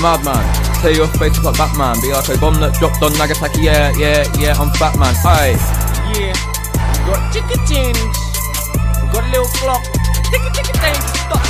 madman. Tear your face up like Batman. Be like a bomb that dropped on Nagasaki. Yeah, yeah, yeah, I'm Batman. Aye. Yeah, we got chicken change. We got a Lil Glock. Ticka ticka change. Stop.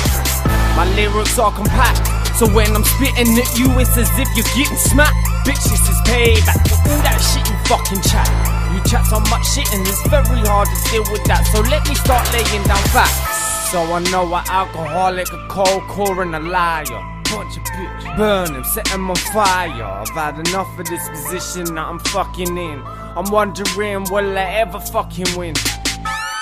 My lyrics are compact. So when I'm spitting at you, it's as if you're getting smacked. Bitch, this is payback for all that shit you fucking chat. You chat so much shit and it's very hard to deal with that. So let me start laying down facts. So I know an alcoholic, a cold core, and a liar. Bunch of bitch. Burn him, set him on fire. I've had enough of this position that I'm fucking in. I'm wondering, will I ever fucking win?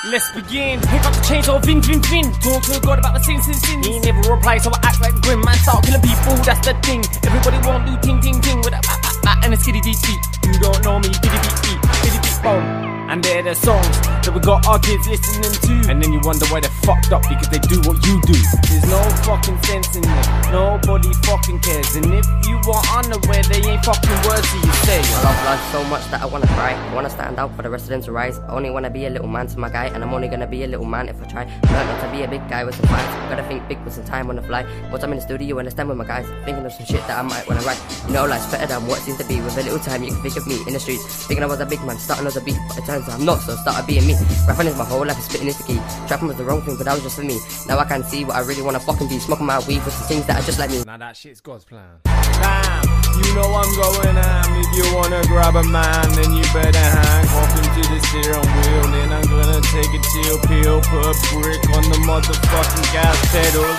Let's begin. Pick up the chainsaw, vin, vin, vin. Talk to God about the sins, sins, sins. He never replies, so I act like grim. Man, start killing people, that's the thing. Everybody want to do ting, ting, ting with a ah, ah, and a skitty beat. You don't know me, beat boom. And they're the songs that we got our kids listening to. And then you wonder why they're fucked up because they do what you do. There's no fucking sense in it. Nobody fucking cares. And if you are unaware, they ain't fucking words that you say. I love life so much that I wanna cry. I wanna stand out for the rest of them to rise. I only wanna be a little man to my guy, and I'm only gonna be a little man if I try. Learn not to be a big guy with some fans. Gotta think big with some time on the fly. Once I'm in the studio and I stand with my guys, thinking of some shit that I might wanna write. You know, life's better than what it seems to be. With a little time, you can think of me in the streets. Thinking I was a big man, starting as a beat, but it turns out I'm not, so start started being me. Rapping is my whole life, spitting is the key. Trapping was the wrong thing, but that was just for me. Now I can see what I really wanna fucking be. Smoking my weed with some things that are just like me. Now that shit's God's plan. Damn, you know I'm going ham. If you wanna grab a man, then you better handcuff him to the steering wheel. Then I'm gonna take a chill pill, put a brick on the motherfucking gas pedal.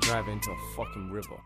Drive into a fucking river.